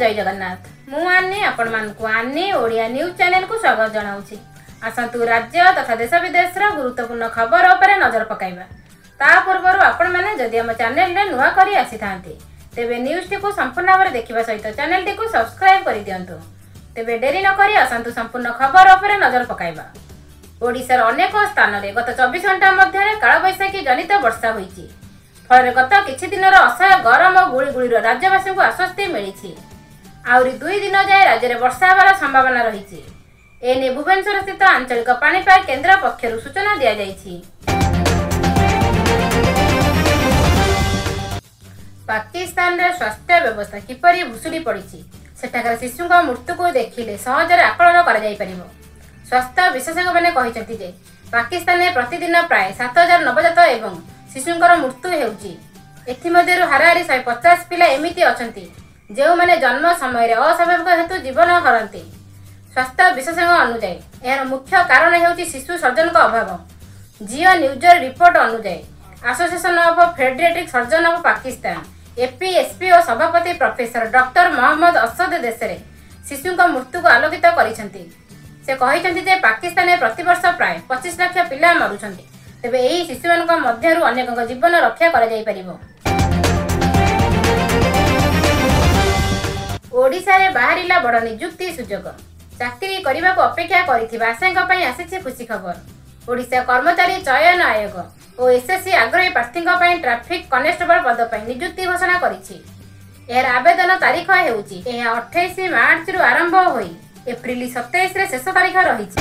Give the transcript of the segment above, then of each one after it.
ଜୟ ଜଗନ୍ନାଥ। ମୁଁ ଆନି ଆପଣମାନଙ୍କୁ ଆନି ଓଡ଼ିଆ ନ୍ୟୁଜ୍ ଚ୍ୟାନେଲକୁ ସ୍ୱାଗତ ଜଣାଉଛି। ଆସନ୍ତୁ ରାଜ୍ୟ ତଥା ଦେଶ ବିଦେଶର ଗୁରୁତ୍ୱପୂର୍ଣ୍ଣ ଖବର ଉପରେ ନଜର ପକାଇବା। ତା ପୂର୍ବରୁ ଆପଣମାନେ ଯଦି ଆମ ଚ୍ୟାନେଲରେ ନୂଆ କରି ଆସିଥାନ୍ତି ତେବେ ନ୍ୟୁଜ୍ଟିକୁ ସମ୍ପୂର୍ଣ୍ଣ ଭାବରେ ଦେଖିବା ସହିତ ଚ୍ୟାନେଲଟିକୁ ସବସ୍କ୍ରାଇବ କରିଦିଅନ୍ତୁ। ତେବେ ଡେରି ନକରି ଆସନ୍ତୁ ସମ୍ପୂର୍ଣ୍ଣ ଖବର ଉପରେ ନଜର ପକାଇବା। ଓଡ଼ିଶାର ଅନେକ ସ୍ଥାନରେ ଗତ ଚବିଶ ଘଣ୍ଟା ମଧ୍ୟରେ କାଳବୈଶାଖୀ ଜନିତ ବର୍ଷା ହୋଇଛି। ଫଳରେ ଗତ କିଛି ଦିନର ଅସହ୍ୟ ଗରମ ଓ ଗୁଳିଗୁଳିର ରାଜ୍ୟବାସୀଙ୍କୁ ଆଶ୍ୱସ୍ତି ମିଳିଛି। ଆହୁରି ଦୁଇ ଦିନ ଯାଏ ରାଜ୍ୟରେ ବର୍ଷା ହେବାର ସମ୍ଭାବନା ରହିଛି। ଏନେଇ ଭୁବନେଶ୍ୱର ସ୍ଥିତ ଆଞ୍ଚଳିକ ପାଣିପାଗ କେନ୍ଦ୍ର ପକ୍ଷରୁ ସୂଚନା ଦିଆଯାଇଛି। ପାକିସ୍ତାନରେ ସ୍ୱାସ୍ଥ୍ୟ ବ୍ୟବସ୍ଥା କିପରି ଭୁଷୁଡ଼ି ପଡ଼ିଛି ସେଠାକାର ଶିଶୁଙ୍କ ମୃତ୍ୟୁକୁ ଦେଖିଲେ ସହଜରେ ଆକଳନ କରାଯାଇପାରିବ। ସ୍ୱାସ୍ଥ୍ୟ ବିଶେଷଜ୍ଞମାନେ କହିଛନ୍ତି ଯେ ପାକିସ୍ତାନରେ ପ୍ରତିଦିନ ପ୍ରାୟ ସାତ ହଜାର ନବଜାତ ଏବଂ ଶିଶୁଙ୍କର ମୃତ୍ୟୁ ହେଉଛି। ଏଥିମଧ୍ୟରୁ ହାରାହାରି ଶହେ ପଚାଶ ପିଲା ଏମିତି ଅଛନ୍ତି। ଯେଉଁମାନେ ଜନ୍ମ ସମୟରେ ଅସ୍ୱାଭାବିକ ହେତୁ ଜୀବନ ହରନ୍ତି ସ୍ୱାସ୍ଥ୍ୟ ବିଶେଷଜ୍ଞ ଅନୁଯାୟୀ। ଏହାର ମୁଖ୍ୟ କାରଣ ହେଉଛି ଶିଶୁ ସର୍ଜନଙ୍କ ଅଭାବ। ଜିଓ ନ୍ୟୁଜର ରିପୋର୍ଟ ଅନୁଯାୟୀ association of paediatric surgeon of Pakistan APSP ଓ ସଭାପତି ପ୍ରଫେସର ଡକ୍ଟର ମହମ୍ମଦ ଅସଦ ଦେଶରେ ଶିଶୁଙ୍କ ମୃତ୍ୟୁକୁ ଆଲୋକିତ କରିଛନ୍ତି। ସେ କହିଛନ୍ତି ଯେ ପାକିସ୍ତାନରେ ପ୍ରତିବର୍ଷ ପ୍ରାୟ ପଚିଶ ଲକ୍ଷ ପିଲା ମରୁଛନ୍ତି। ତେବେ ଏହି ଶିଶୁମାନଙ୍କ ମଧ୍ୟରୁ ଅନେକଙ୍କ ଜୀବନ ରକ୍ଷା କରାଯାଇପାରିବ। ଓଡ଼ିଶାରେ ବାହାରିଲା ବଡ଼ ନିଯୁକ୍ତି ସୁଯୋଗ। ଚାକିରି କରିବାକୁ ଅପେକ୍ଷା କରିଥିବା ଆଶାଙ୍କ ପାଇଁ ଆସିଛି ଖୁସି ଖବର। ଓଡ଼ିଶା କର୍ମଚାରୀ ଚୟନ ଆୟୋଗ ଓ ଏସ୍ଏସ୍ସି ଆଗ୍ରହୀ ପ୍ରାର୍ଥୀଙ୍କ ପାଇଁ ଟ୍ରାଫିକ୍ କନେଷ୍ଟବଳ ପଦ ପାଇଁ ନିଯୁକ୍ତି ଘୋଷଣା କରିଛି। ଏହାର ଆବେଦନ ତାରିଖ ହେଉଛି ଏହା ଅଠେଇଶ ମାର୍ଚ୍ଚରୁ ଆରମ୍ଭ ହୋଇ ଏପ୍ରିଲ ସତେଇଶରେ ଶେଷ ତାରିଖ ରହିଛି।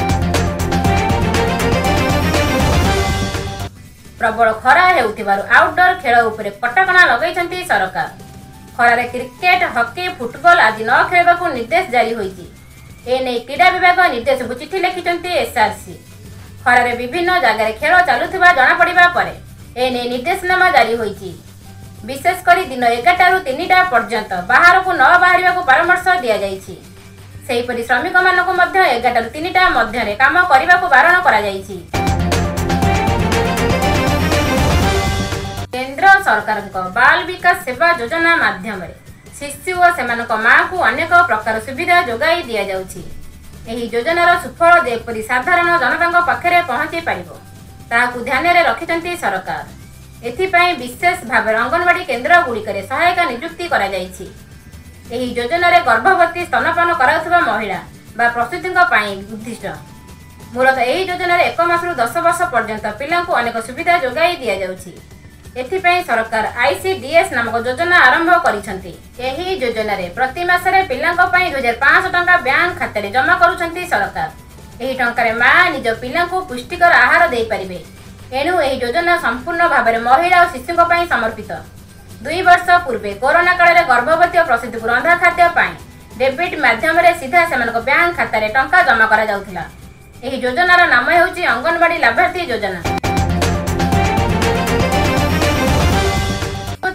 ପ୍ରବଳ ଖରା ହେଉଥିବାରୁ ଆଉଟଡୋର ଖେଳ ଉପରେ କଟକଣା ଲଗାଇଛନ୍ତି ସରକାର। ଖରାରେ କ୍ରିକେଟ ହକି ଫୁଟବଲ ଆଦି ନ ଖେଳିବାକୁ ନିର୍ଦ୍ଦେଶ ଜାରି ହୋଇଛି। ଏନେଇ କ୍ରୀଡ଼ା ବିଭାଗ ନିର୍ଦ୍ଦେଶକୁ ଚିଠି ଲେଖିଛନ୍ତି ଏସ୍ଆର୍ସି। ଖରାରେ ବିଭିନ୍ନ ଜାଗାରେ ଖେଳ ଚାଲୁଥିବା ଜଣାପଡ଼ିବା ପରେ ଏନେଇ ନିର୍ଦ୍ଦେଶନାମା ଜାରି ହୋଇଛି। ବିଶେଷ କରି ଦିନ ଏଗାରଟାରୁ ତିନିଟା ପର୍ଯ୍ୟନ୍ତ ବାହାରକୁ ନ ବାହାରିବାକୁ ପରାମର୍ଶ ଦିଆଯାଇଛି। ସେହିପରି ଶ୍ରମିକମାନଙ୍କୁ ମଧ୍ୟ ଏଗାରଟାରୁ ତିନିଟା ମଧ୍ୟରେ କାମ କରିବାକୁ ବାରଣ କରାଯାଇଛି। କେନ୍ଦ୍ର ସରକାରଙ୍କ ବାଲ ବିକାଶ ସେବା ଯୋଜନା ମାଧ୍ୟମରେ ଶିଶୁ ଓ ସେମାନଙ୍କ ମାଆକୁ ଅନେକ ପ୍ରକାର ସୁବିଧା ଯୋଗାଇ ଦିଆଯାଉଛି। ଏହି ଯୋଜନାର ସୁଫଳ ଯେପରି ସାଧାରଣ ଜନତାଙ୍କ ପାଖରେ ପହଞ୍ଚି ପାରିବ ତାହାକୁ ଧ୍ୟାନରେ ରଖିଛନ୍ତି ସରକାର। ଏଥିପାଇଁ ବିଶେଷ ଭାବରେ ଅଙ୍ଗନବାଡି କେନ୍ଦ୍ର ଗୁଡ଼ିକରେ ସହାୟକ ନିଯୁକ୍ତି କରାଯାଇଛି। ଏହି ଯୋଜନାରେ ଗର୍ଭବତୀ ସ୍ତନପାନ କରାଉଥିବା ମହିଳା ବା ପ୍ରସୂତିଙ୍କ ପାଇଁ ଉଦ୍ଦିଷ୍ଟ। ମୂଳତଃ ଏହି ଯୋଜନାରେ ଏକ ମାସରୁ ଦଶ ବର୍ଷ ପର୍ଯ୍ୟନ୍ତ ପିଲାଙ୍କୁ ଅନେକ ସୁବିଧା ଯୋଗାଇ ଦିଆଯାଉଛି। ଏଥିପାଇଁ ସରକାର ଆଇସିଡିଏସ୍ ନାମକ ଯୋଜନା ଆରମ୍ଭ କରିଛନ୍ତି। ଏହି ଯୋଜନାରେ ପ୍ରତି ମାସରେ ପିଲାଙ୍କ ପାଇଁ ଦୁଇ ହଜାର ପାଞ୍ଚଶହ ଟଙ୍କା ବ୍ୟାଙ୍କ ଖାତାରେ ଜମା କରୁଛନ୍ତି ସରକାର। ଏହି ଟଙ୍କାରେ ମା ନିଜ ପିଲାଙ୍କୁ ପୁଷ୍ଟିକର ଆହାର ଦେଇପାରିବେ। ଏଣୁ ଏହି ଯୋଜନା ସମ୍ପୂର୍ଣ୍ଣ ଭାବରେ ମହିଳା ଓ ଶିଶୁଙ୍କ ପାଇଁ ସମର୍ପିତ। ଦୁଇ ବର୍ଷ ପୂର୍ବେ କରୋନା କାଳରେ ଗର୍ଭବତୀ ଓ ପ୍ରସୂତିକୁ ରନ୍ଧା ଖାଦ୍ୟ ପାଇଁ ଡେବିଟ୍ ମାଧ୍ୟମରେ ସିଧା ସେମାନଙ୍କ ବ୍ୟାଙ୍କ ଖାତାରେ ଟଙ୍କା ଜମା କରାଯାଉଥିଲା। ଏହି ଯୋଜନାର ନାମ ହେଉଛି ଅଙ୍ଗନବାଡି ଲାଭାର୍ଥୀ ଯୋଜନା।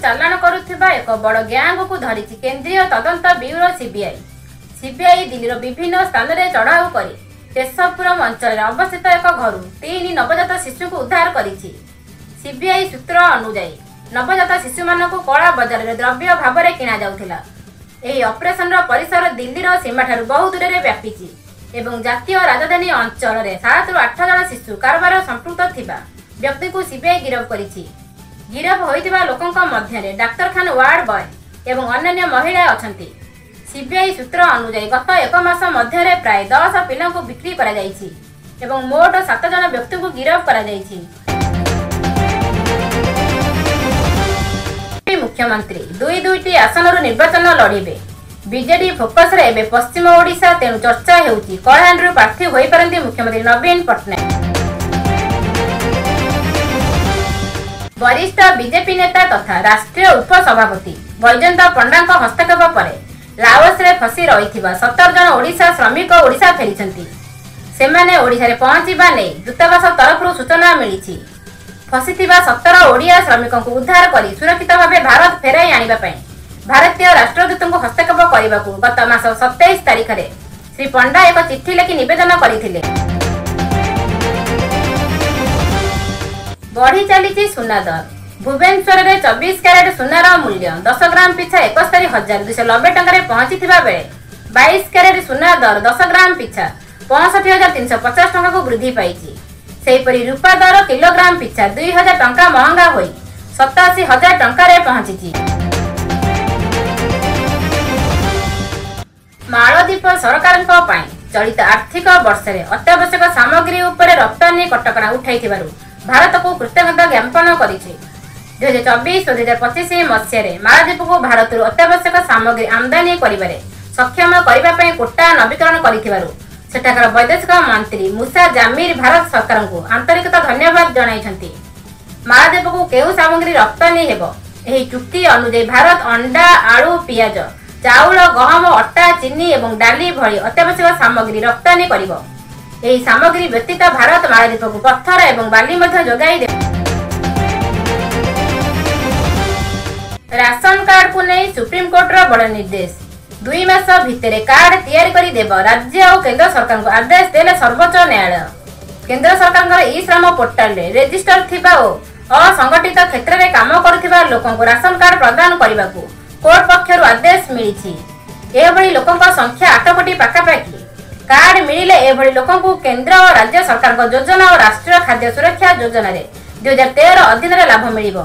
ଚାଲାଣ କରୁଥିବା ଏକ ବଡ଼ ଗ୍ୟାଙ୍ଗକୁ ଧରିଛି କେନ୍ଦ୍ରୀୟ ତଦନ୍ତ ବ୍ୟୁରୋ ସିବିଆଇ। ସିବିଆଇ ଦିଲ୍ଲୀର ବିଭିନ୍ନ ସ୍ଥାନରେ ଚଢ଼ାଉ କରି କେଶବପୁରମ ଅଞ୍ଚଳରେ ଅବସ୍ଥିତ ଏକ ଘରୁ ତିନି ନବଜାତ ଶିଶୁଙ୍କୁ ଉଦ୍ଧାର କରିଛି। ସିବିଆଇ ସୂତ୍ର ଅନୁଯାୟୀ ନବଜାତ ଶିଶୁମାନଙ୍କୁ କଳା ବଜାରରେ ଦ୍ରବ୍ୟ ଭାବରେ କିଣାଯାଉଥିଲା। ଏହି ଅପରେସନର ପରିସର ଦିଲ୍ଲୀର ସୀମାଠାରୁ ବହୁ ଦୂରରେ ବ୍ୟାପିଛି ଏବଂ ଜାତୀୟ ରାଜଧାନୀ ଅଞ୍ଚଳରେ ସାତରୁ ଆଠ ଜଣ ଶିଶୁ କାରବାର ସମ୍ପୃକ୍ତ ଥିବା ବ୍ୟକ୍ତିଙ୍କୁ ସିବିଆଇ ଗିରଫ କରିଛି। ଗିରଫ ହୋଇଥିବା ଲୋକଙ୍କ ମଧ୍ୟରେ ଡାକ୍ତରଖାନା ୱାର୍ଡ ବୟ ଏବଂ ଅନ୍ୟାନ୍ୟ ମହିଳା ଅଛନ୍ତି। ସିବିଆଇ ସୂତ୍ର ଅନୁଯାୟୀ ଗତ ଏକ ମାସ ମଧ୍ୟରେ ପ୍ରାୟ ଦଶ ପିଲାଙ୍କୁ ବିକ୍ରି କରାଯାଇଛି ଏବଂ ମୋଟ ସାତ ଜଣ ବ୍ୟକ୍ତିଙ୍କୁ ଗିରଫ କରାଯାଇଛି। ମୁଖ୍ୟମନ୍ତ୍ରୀ ଦୁଇ ଦୁଇଟି ଆସନରୁ ନିର୍ବାଚନ ଲଢ଼ିବେ। ବିଜେଡି ଫୋକସରେ ଏବେ ପଶ୍ଚିମ ଓଡ଼ିଶା ତେଣୁ ଚର୍ଚ୍ଚା ହେଉଛି। କଳାହାଣ୍ଡିରୁ ପ୍ରାର୍ଥୀ ହୋଇପାରନ୍ତି ମୁଖ୍ୟମନ୍ତ୍ରୀ ନବୀନ ପଟ୍ଟନାୟକ। ବରିଷ୍ଠ ବିଜେପି ନେତା ତଥା ରାଷ୍ଟ୍ରୀୟ ଉପସଭାପତି ବୈଜୟନ୍ତ ପଣ୍ଡାଙ୍କ ହସ୍ତକ୍ଷେପ ପରେ ଲାଓସରେ ଫସି ରହିଥିବା ସତର ଜଣ ଓଡ଼ିଶା ଶ୍ରମିକ ଓଡ଼ିଶା ଫେରିଛନ୍ତି। ସେମାନେ ଓଡ଼ିଶାରେ ପହଞ୍ଚିବା ନେଇ ଦୂତାବାସ ତରଫରୁ ସୂଚନା ମିଳିଛି। ଫସିଥିବା ସତର ଓଡ଼ିଆ ଶ୍ରମିକଙ୍କୁ ଉଦ୍ଧାର କରି ସୁରକ୍ଷିତ ଭାବେ ଭାରତ ଫେରାଇ ଆଣିବା ପାଇଁ ଭାରତୀୟ ରାଷ୍ଟ୍ରଦୂତଙ୍କୁ ହସ୍ତକ୍ଷେପ କରିବାକୁ ଗତ ମାସ ସତେଇଶ ତାରିଖରେ ଶ୍ରୀ ପଣ୍ଡା ଏକ ଚିଠି ଲେଖି ନିବେଦନ କରିଥିଲେ। ବଢି ଚାଲିଛି ସୁନା ଦର ଭୁବନେଶ୍ୱରରେ ଚବିଶ କ୍ୟାରେଟ ସୁନାର ମୂଲ୍ୟ ଦଶ ଗ୍ରାମ ପିଛା ଏକସ୍ତରୀ ହଜାର ଦୁଇଶହ ନବେ ଟଙ୍କାରେ ପହଞ୍ଚିଥିବା ବେଳେ ବାଇଶ କ୍ୟାରେଟ ସୁନା ଦର ଦଶ ଗ୍ରାମ ପିଛା ପଞ୍ଚଷଠି ହଜାର ତିନିଶହ ପଚାଶ ଟଙ୍କାକୁ ବୃଦ୍ଧି ପାଇଛି। ସେହିପରି ରୂପା ଦର କିଲୋଗ୍ରାମ ପିଛା ଦୁଇ ହଜାର ଟଙ୍କା ମହଙ୍ଗା ହୋଇ ସତାଅଶୀ ହଜାର ଟଙ୍କାରେ ପହଞ୍ଚିଛି। ମାଳଦ୍ୱୀପ ସରକାରଙ୍କ ପାଇଁ ଚଳିତ ଆର୍ଥିକ ବର୍ଷରେ ଅତ୍ୟାବଶ୍ୟକ ସାମଗ୍ରୀ ଉପରେ ରପ୍ତାନୀ କଟକଣା ଉଠାଇଥିବାରୁ ଭାରତକୁ କୃତଜ୍ଞତା ଜ୍ଞାପନ କରିଛି। ଦୁଇ ହଜାର ଚବିଶ ଓ ଦୁଇ ହଜାର ପଚିଶ ମସିହାରେ ମାଳଦ୍ୱୀପକୁ ଭାରତରୁ ଅତ୍ୟାବଶ୍ୟକ ସାମଗ୍ରୀ ଆମଦାନୀ କରିବାରେ ସକ୍ଷମ କରିବା ପାଇଁ କୋଟା ନବୀକରଣ କରିଥିବାରୁ ସେଠାକାର ବୈଦେଶିକ ମନ୍ତ୍ରୀ ମୁସା ଜାମିର ଭାରତ ସରକାରଙ୍କୁ ଆନ୍ତରିକତା ଧନ୍ୟବାଦ ଜଣାଇଛନ୍ତି। ମାଳଦ୍ୱୀପକୁ କେଉଁ ସାମଗ୍ରୀ ରପ୍ତାନୀ ହେବ? ଏହି ଚୁକ୍ତି ଅନୁଯାୟୀ ଭାରତ ଅଣ୍ଡା ଆଳୁ ପିଆଜ ଚାଉଳ ଗହମ ଅଟା ଚିନି ଏବଂ ଡାଲି ଭଳି ଅତ୍ୟାବଶ୍ୟକ ସାମଗ୍ରୀ ରପ୍ତାନୀ କରିବ। ଏହି ସାମଗ୍ରୀ ବ୍ୟତୀତ ଭାରତ ମାଳଦ୍ୱୀପକୁ ପଥର ଏବଂ ବାଲି ମଧ୍ୟ ଯୋଗାଇ ଦେବ ରାସନ କାର୍ଡକୁ ନେଇ ସୁପ୍ରିମକୋର୍ଟର ବଡ଼ ନିର୍ଦ୍ଦେଶ। ଦୁଇ ମାସ ଭିତରେ କାର୍ଡ ତିଆରି କରି ଦେବ ରାଜ୍ୟ ଓ କେନ୍ଦ୍ର ସରକାରଙ୍କୁ ଆଦେଶ ଦେଲେ ସର୍ବୋଚ୍ଚ ନ୍ୟାୟାଳୟ। କେନ୍ଦ୍ର ସରକାରଙ୍କର ଇ ଶ୍ରମ ପୋର୍ଟାଲରେ ରେଜିଷ୍ଟର ଥିବା ଓ ଅସଂଗଠିତ କ୍ଷେତ୍ରରେ କାମ କରୁଥିବା ଲୋକଙ୍କୁ ରାସନ କାର୍ଡ ପ୍ରଦାନ କରିବାକୁ କୋର୍ଟ ପକ୍ଷରୁ ଆଦେଶ ମିଳିଛି। ଏଭଳି ଲୋକଙ୍କ ସଂଖ୍ୟା ଆଠ କୋଟି ପାଖାପାଖି। କାର୍ଡ ମିଳିଲେ ଏଭଳି ଲୋକଙ୍କୁ କେନ୍ଦ୍ର ଓ ରାଜ୍ୟ ସରକାରଙ୍କ ଯୋଜନା ଓ ରାଷ୍ଟ୍ରୀୟ ଖାଦ୍ୟ ସୁରକ୍ଷା ଯୋଜନାରେ ଦୁଇ ହଜାର ତେର ଅଧୀନରେ ଲାଭ ମିଳିବ।